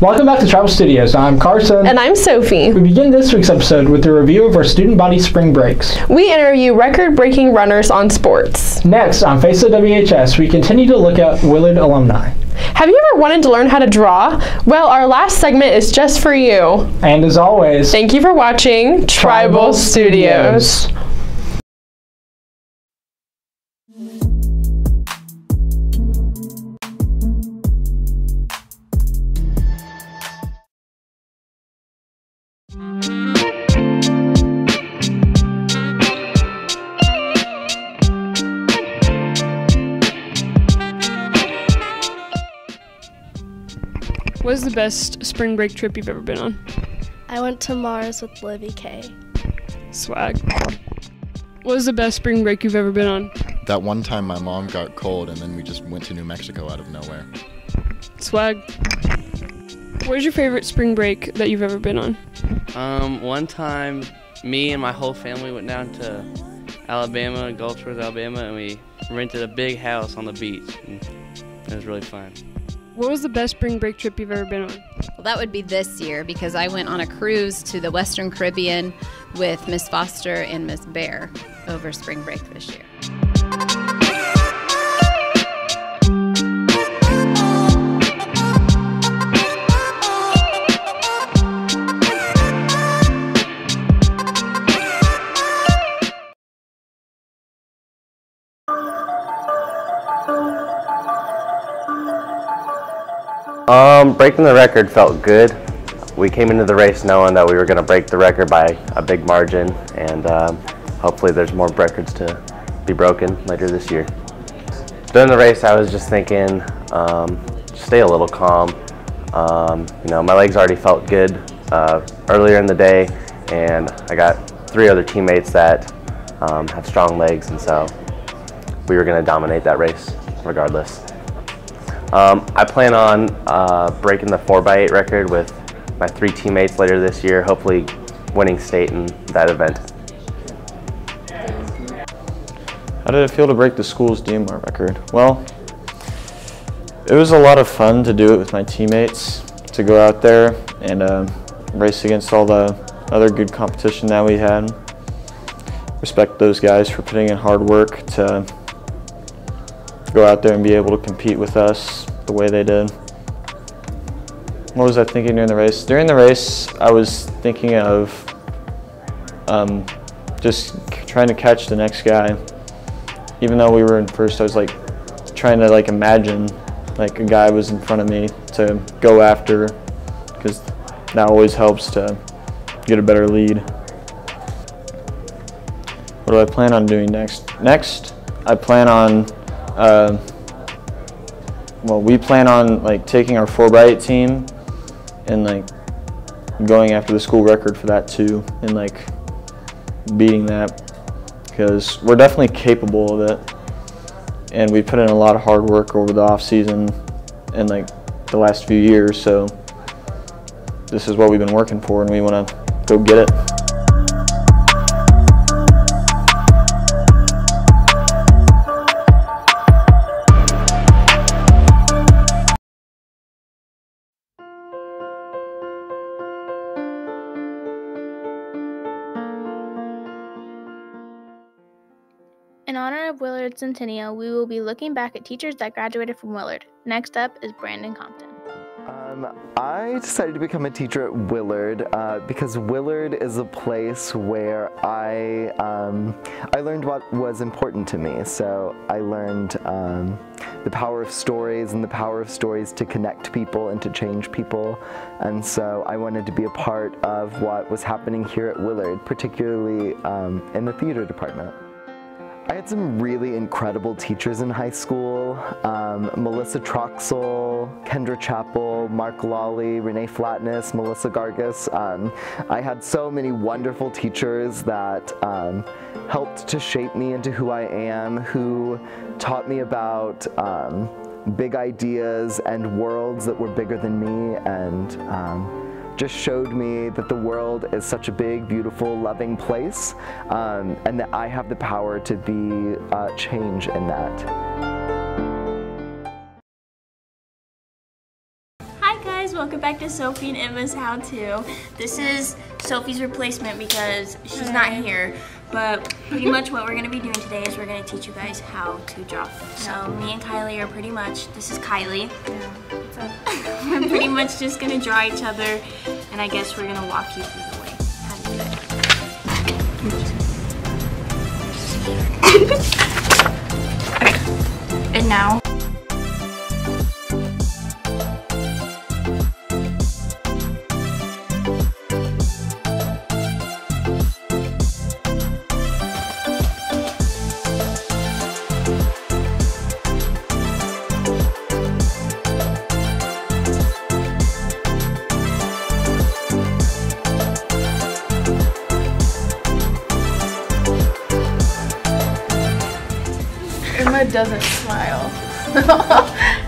Welcome back to Tribal Studios. I'm Carson. And I'm Sophi. We begin this week's episode with a review of our student body spring breaks. We interview record breaking runners on sports. Next, on Face of WHS, we continue to look at Willard alumni. Have you ever wanted to learn how to draw? Well, our last segment is just for you. And as always, thank you for watching Tribal, Tribal Studios. Studios. What is the best spring break trip you've ever been on? I went to Mars with Livy K. Swag. What is the best spring break you've ever been on? That one time my mom got cold and then we just went to New Mexico out of nowhere. Swag. What is your favorite spring break that you've ever been on? Um, one time, me and my whole family went down to Alabama, Gulfport, Alabama, and we rented a big house on the beach. And it was really fun. What was the best spring break trip you've ever been on? Well, that would be this year because I went on a cruise to the Western Caribbean with Miss Foster and Miss Bear over spring break this year. Um, breaking the record felt good. We came into the race knowing that we were going to break the record by a big margin, and um, hopefully there's more records to be broken later this year. During the race, I was just thinking, um, stay a little calm. Um, you know, my legs already felt good uh, earlier in the day, and I got three other teammates that um, have strong legs, and so we were going to dominate that race regardless. Um, I plan on uh, breaking the 4x8 record with my three teammates later this year, hopefully winning state in that event. How did it feel to break the school's DMR record? Well, it was a lot of fun to do it with my teammates, to go out there and uh, race against all the other good competition that we had. Respect those guys for putting in hard work to go out there and be able to compete with us the way they did. What was I thinking during the race? During the race, I was thinking of um, just trying to catch the next guy. Even though we were in first, I was like trying to like imagine like a guy was in front of me to go after because that always helps to get a better lead. What do I plan on doing next? Next, I plan on uh, well, we plan on like taking our 4x8 team and like going after the school record for that too and like beating that because we're definitely capable of it and we put in a lot of hard work over the off season and like the last few years so this is what we've been working for and we want to go get it. In honor of Willard's centennial, we will be looking back at teachers that graduated from Willard. Next up is Brandon Compton. Um, I decided to become a teacher at Willard uh, because Willard is a place where I um, I learned what was important to me. So I learned um, the power of stories and the power of stories to connect people and to change people. And so I wanted to be a part of what was happening here at Willard, particularly um, in the theater department. I had some really incredible teachers in high school. Um, Melissa Troxel, Kendra Chappell, Mark Lawley, Renee Flatness, Melissa Gargas. Um, I had so many wonderful teachers that um, helped to shape me into who I am, who taught me about um, big ideas and worlds that were bigger than me and um, just showed me that the world is such a big, beautiful, loving place, um, and that I have the power to be uh, change in that. Hi guys, welcome back to Sophie and Emma's How To. This is Sophie's replacement because she's not here. But pretty much what we're going to be doing today is we're going to teach you guys how to draw. So me and Kylie are pretty much, this is Kylie. Yeah, we're pretty much just going to draw each other and I guess we're going to walk you through the way how to do it. okay. And now doesn't smile.